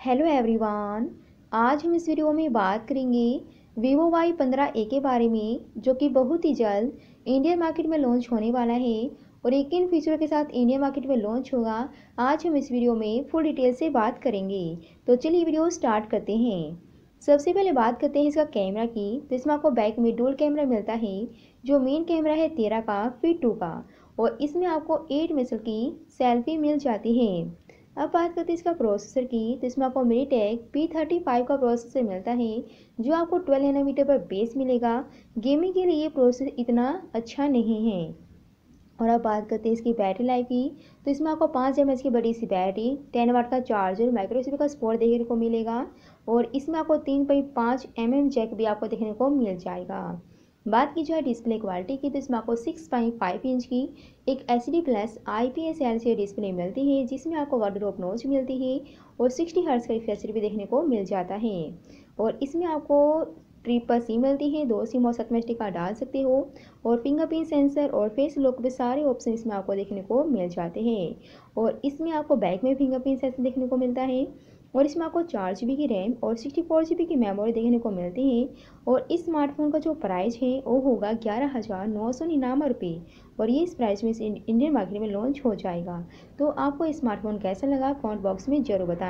Hello everyone आज हम इस वीडियो में बात करेंगे वीवो वाई पंद्रह ए के बारे में, जो कि बहुत ही जल्द इंडियन मार्केट में लॉन्च होने वाला है और एक इन फीचर के साथ इंडियन मार्केट में लॉन्च होगा। आज हम इस वीडियो में फुल डिटेल से बात करेंगे। तो चलिए वीडियो स्टार्ट करते हैं। सबसे पहले बात करते हैं इसका कैमरा की। तो इसमें आपको बैक में डोल कैमरा मिलता है, जो मेन कैमरा है तेरह का, फिर टू का। और इसमें आपको एट मिसल की सेल्फी मिल जाती है। अब बात करते हैं इसका प्रोसेसर की तो इसमें आपको MediaTek P thirty five का प्रोसेसर मिलता है, जो आपको ट्वेल्व नैनोमीटर पर बेस मिलेगा। गेमिंग के लिए ये प्रोसेसर इतना अच्छा नहीं है। और अब बात करते हैं इसकी बैटरी लाइफ की तो इसमें आपको पाँच एम की बड़ी सी बैटरी टेन वाट का चार्जर माइक्रोसिप का स्पोर्ट देखने को मिलेगा। और इसमें आपको तीन पॉइंट पाँच एम जैक भी आपको देखने को मिल जाएगा। बात की जाए डिस्प्ले क्वालिटी की तो इसमें आपको सिक्स पॉइंट फाइव इंच की एक H D plus I P S L C display मिलती है, जिसमें आपको वाटरड्रॉप नोच मिलती है और सिक्सटी हर्स का रिफ्रेश भी देखने को मिल जाता है। और इसमें आपको ट्रिपल सी मिलती है, दो सिम और सतमेस्टिक का डाल सकते हो। और फिंगरप्रिंट सेंसर और फेस लॉक भी सारे ऑप्शन इसमें आपको देखने को मिल जाते हैं। और इसमें आपको बैक में फिंगरप्रिंट सेंसर देखने को मिलता है। और इसमें आपको चार जी की रैम और सिक्सटी फोर जी की मेमोरी देखने को मिलती है। और इस स्मार्टफ़ोन का जो प्राइस है, वो होगा ग्यारह हज़ार नौ सौ निन्यानवे रुपये और ये इस प्राइस में इंडियन मार्केट में लॉन्च हो जाएगा। तो आपको स्मार्टफ़ोन कैसा लगा कमेंट बॉक्स में ज़रूर बताएँ।